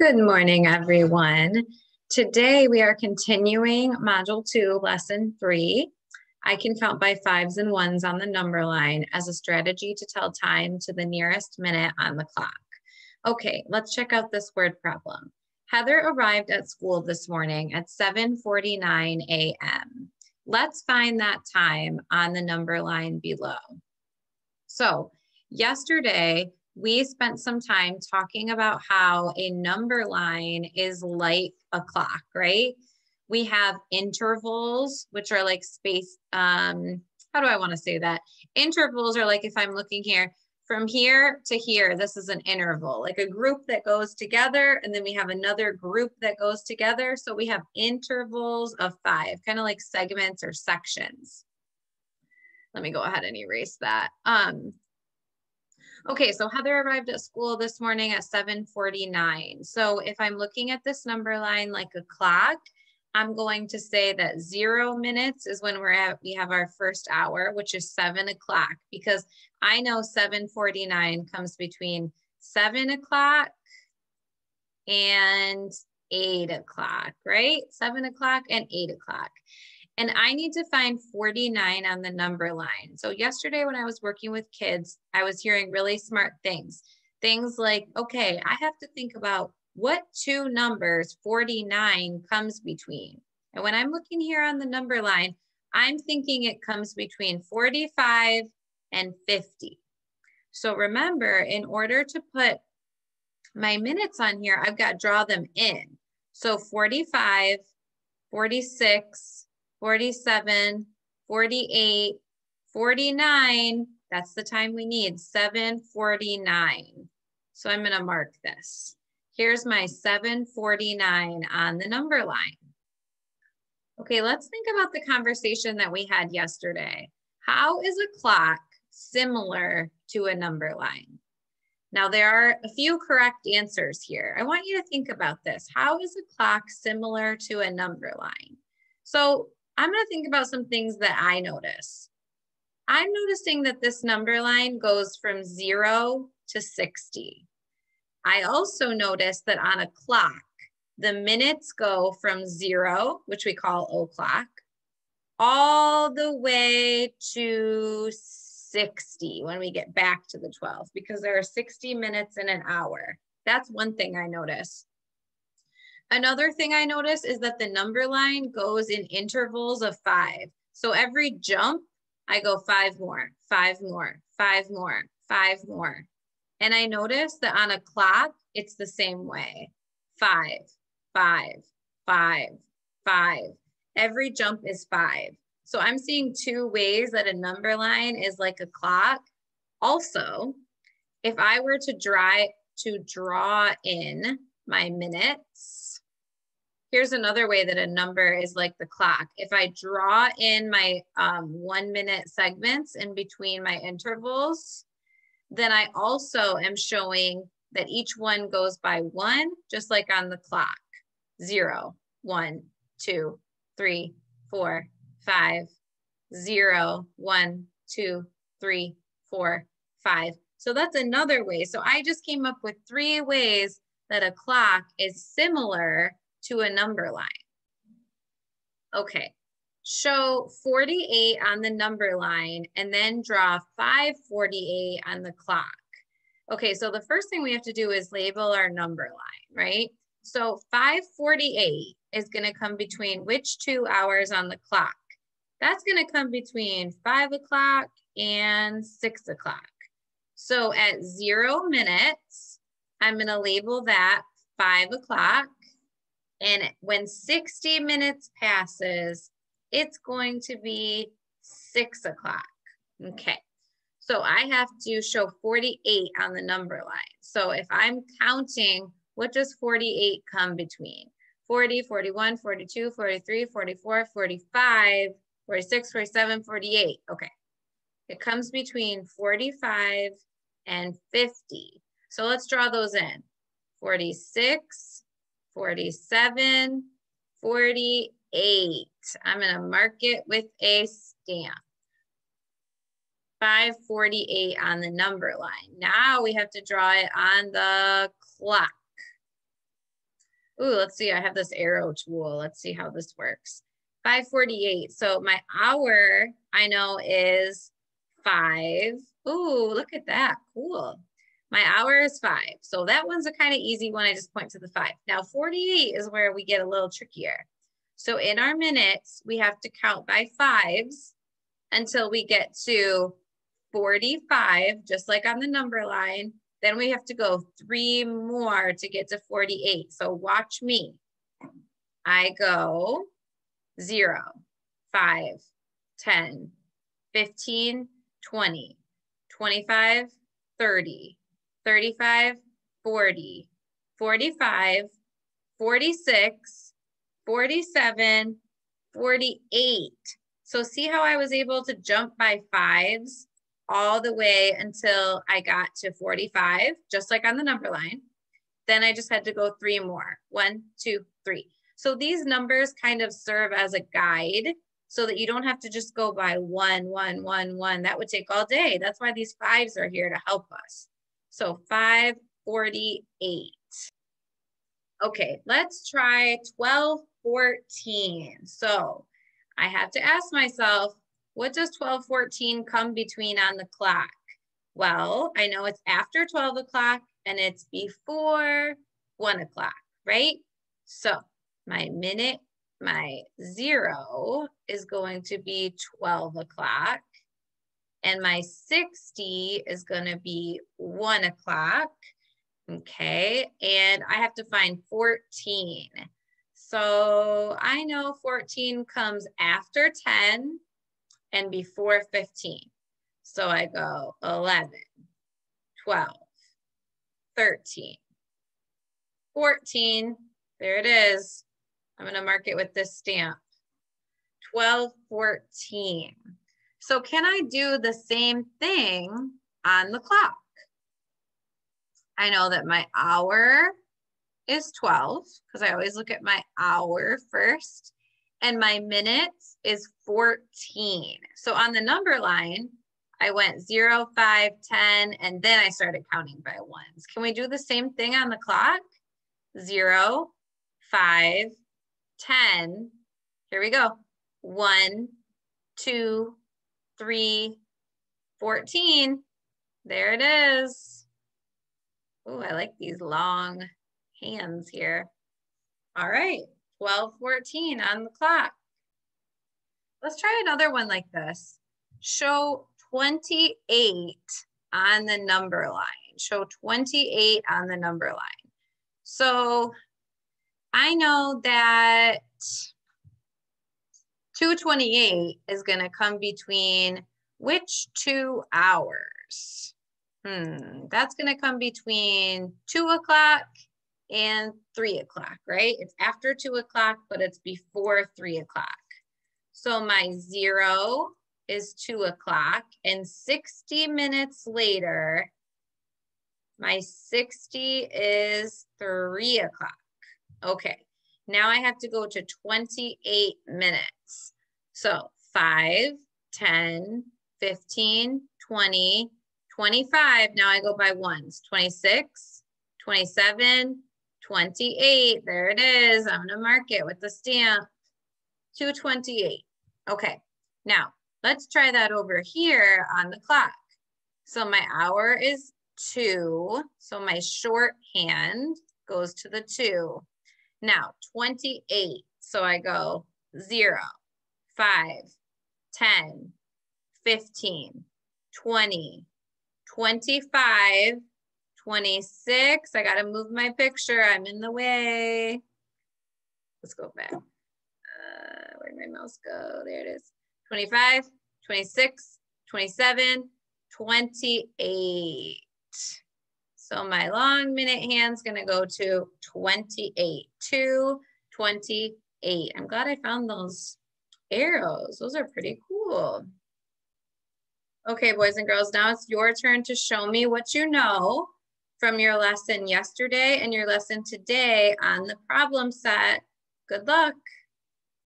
Good morning, everyone. Today we are continuing Module 2, Lesson 3. I can count by fives and ones on the number line as a strategy to tell time to the nearest minute on the clock. Okay, let's check out this word problem. Heather arrived at school this morning at 7.49 a.m. Let's find that time on the number line below. So yesterday, we spent some time talking about how a number line is like a clock, right? We have intervals, which are like space. Um, how do I want to say that? Intervals are like if I'm looking here from here to here, this is an interval, like a group that goes together, and then we have another group that goes together. So we have intervals of five, kind of like segments or sections. Let me go ahead and erase that. Um, Okay, so Heather arrived at school this morning at 7.49. So if I'm looking at this number line like a clock, I'm going to say that zero minutes is when we're at, we have our first hour, which is seven o'clock, because I know 7.49 comes between seven o'clock and eight o'clock, right? Seven o'clock and eight o'clock. And I need to find 49 on the number line. So yesterday when I was working with kids, I was hearing really smart things. Things like, okay, I have to think about what two numbers 49 comes between. And when I'm looking here on the number line, I'm thinking it comes between 45 and 50. So remember, in order to put my minutes on here, I've got to draw them in. So 45, 46, 47, 48, 49. That's the time we need, 749. So I'm gonna mark this. Here's my 749 on the number line. Okay, let's think about the conversation that we had yesterday. How is a clock similar to a number line? Now there are a few correct answers here. I want you to think about this. How is a clock similar to a number line? So I'm going to think about some things that I notice. I'm noticing that this number line goes from zero to 60. I also notice that on a clock, the minutes go from zero, which we call o'clock, all the way to 60 when we get back to the 12, because there are 60 minutes in an hour. That's one thing I notice. Another thing I notice is that the number line goes in intervals of five. So every jump, I go five more, five more, five more, five more. And I notice that on a clock, it's the same way. Five, five, five, five. Every jump is five. So I'm seeing two ways that a number line is like a clock. Also, if I were to draw, to draw in my minutes, Here's another way that a number is like the clock. If I draw in my um, one minute segments in between my intervals, then I also am showing that each one goes by one, just like on the clock. Zero, one, two, three, four, five, zero, one, two, three, four, five. So that's another way. So I just came up with three ways that a clock is similar to a number line. Okay, show 48 on the number line and then draw 548 on the clock. Okay, so the first thing we have to do is label our number line, right? So 548 is gonna come between which two hours on the clock? That's gonna come between five o'clock and six o'clock. So at zero minutes, I'm gonna label that five o'clock and when 60 minutes passes, it's going to be six o'clock. Okay. So I have to show 48 on the number line. So if I'm counting, what does 48 come between? 40, 41, 42, 43, 44, 45, 46, 47, 48. Okay. It comes between 45 and 50. So let's draw those in. 46, 47, 48. I'm gonna mark it with a stamp. 548 on the number line. Now we have to draw it on the clock. Ooh, let's see, I have this arrow tool. Let's see how this works. 548, so my hour I know is five. Ooh, look at that, cool. My hour is five. So that one's a kind of easy one. I just point to the five. Now 48 is where we get a little trickier. So in our minutes, we have to count by fives until we get to 45, just like on the number line. Then we have to go three more to get to 48. So watch me. I go zero, five, 10, 15, 20, 25, 30, 35, 40, 45, 46, 47, 48. So see how I was able to jump by fives all the way until I got to 45, just like on the number line. Then I just had to go three more. One, two, three. So these numbers kind of serve as a guide so that you don't have to just go by one, one, one, one. That would take all day. That's why these fives are here to help us. So 548. Okay, let's try 1214. So I have to ask myself, what does 1214 come between on the clock? Well, I know it's after 12 o'clock and it's before one o'clock, right? So my minute my zero is going to be 12 o'clock and my 60 is going to be one o'clock. Okay, and I have to find 14. So I know 14 comes after 10 and before 15. So I go 11, 12, 13, 14. There it is. I'm going to mark it with this stamp. 12, 14. So can I do the same thing on the clock? I know that my hour is 12 because I always look at my hour first and my minutes is 14. So on the number line, I went 0, 5, 10, and then I started counting by ones. Can we do the same thing on the clock? 0, 5, 10. Here we go. 1, 2, 3, 14. There it is. Oh, I like these long hands here. All right, 12, 14 on the clock. Let's try another one like this. Show 28 on the number line. Show 28 on the number line. So I know that 228 is going to come between which two hours? Hmm, that's going to come between 2 o'clock and 3 o'clock, right? It's after 2 o'clock, but it's before 3 o'clock. So my zero is 2 o'clock, and 60 minutes later, my 60 is 3 o'clock. Okay, now I have to go to 28 minutes. So 5, 10, 15, 20, 25. Now I go by ones. 26, 27, 28. There it is. I'm to mark it with the stamp. 228. Okay, now let's try that over here on the clock. So my hour is two. So my shorthand goes to the two. Now 28. So I go 0, 5, 10, 15, 20, 25, 26. I got to move my picture. I'm in the way. Let's go back. Uh, where'd my mouse go? There it is. 25, 26, 27, 28. So my long minute hand's gonna go to 28, two, 28. I'm glad I found those arrows. Those are pretty cool. Okay, boys and girls, now it's your turn to show me what you know from your lesson yesterday and your lesson today on the problem set. Good luck.